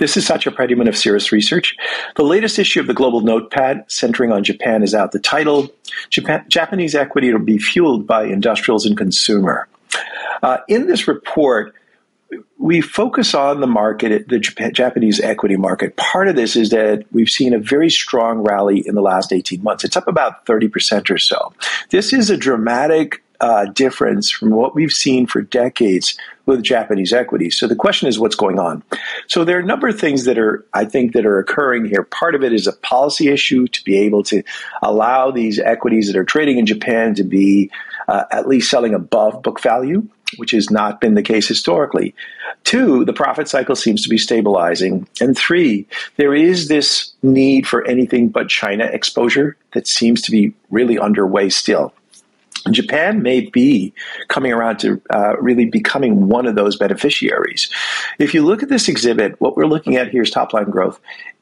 This is Satya Pradiman of Cirrus Research. The latest issue of the Global Notepad, centering on Japan, is out. The title Japan, Japanese Equity will be fueled by industrials and consumer. Uh, in this report, we focus on the market, the Japanese equity market. Part of this is that we've seen a very strong rally in the last 18 months. It's up about 30% or so. This is a dramatic uh, difference from what we've seen for decades with Japanese equities. So the question is, what's going on? So there are a number of things that are, I think, that are occurring here. Part of it is a policy issue to be able to allow these equities that are trading in Japan to be uh, at least selling above book value which has not been the case historically. Two, the profit cycle seems to be stabilizing. And three, there is this need for anything but China exposure that seems to be really underway still. Japan may be coming around to uh, really becoming one of those beneficiaries. If you look at this exhibit, what we're looking at here is top line growth.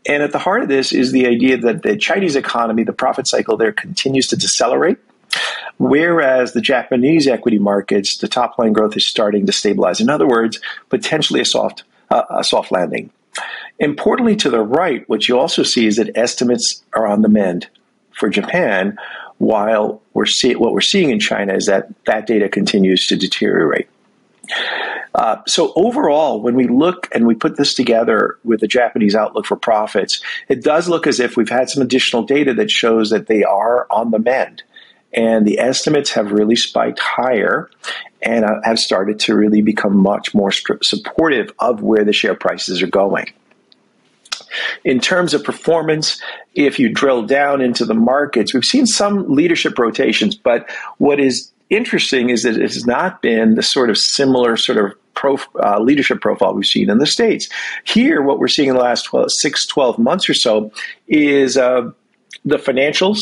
And at the heart of this is the idea that the Chinese economy, the profit cycle there continues to decelerate. Whereas the Japanese equity markets, the top line growth is starting to stabilize. In other words, potentially a soft, uh, a soft landing. Importantly, to the right, what you also see is that estimates are on the mend for Japan, while we're see, what we're seeing in China is that that data continues to deteriorate. Uh, so overall, when we look and we put this together with the Japanese outlook for profits, it does look as if we've had some additional data that shows that they are on the mend. And the estimates have really spiked higher and uh, have started to really become much more supportive of where the share prices are going. In terms of performance, if you drill down into the markets, we've seen some leadership rotations, but what is interesting is that it has not been the sort of similar sort of prof, uh, leadership profile we've seen in the States. Here, what we're seeing in the last 12, 6, 12 months or so is uh, the financials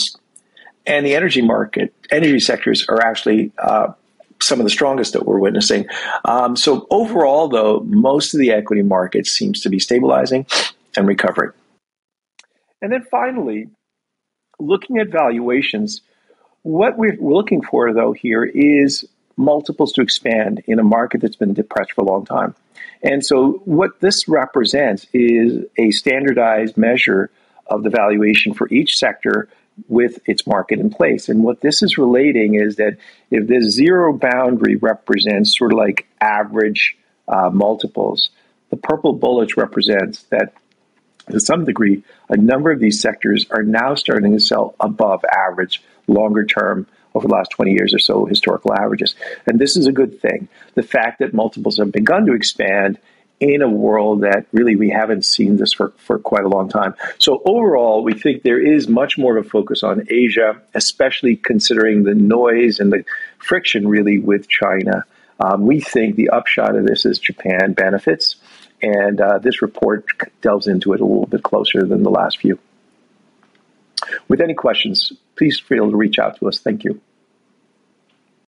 and the energy market, energy sectors are actually uh, some of the strongest that we're witnessing. Um, so overall, though, most of the equity market seems to be stabilizing and recovering. And then finally, looking at valuations, what we're looking for, though, here is multiples to expand in a market that's been depressed for a long time. And so, what this represents is a standardized measure of the valuation for each sector with its market in place. And what this is relating is that if this zero boundary represents sort of like average uh, multiples, the purple bullets represents that to some degree, a number of these sectors are now starting to sell above average, longer term, over the last 20 years or so, historical averages. And this is a good thing. The fact that multiples have begun to expand in a world that really we haven't seen this for, for quite a long time. So overall, we think there is much more of a focus on Asia, especially considering the noise and the friction really with China. Um, we think the upshot of this is Japan benefits, and uh, this report delves into it a little bit closer than the last few. With any questions, please feel to reach out to us. Thank you.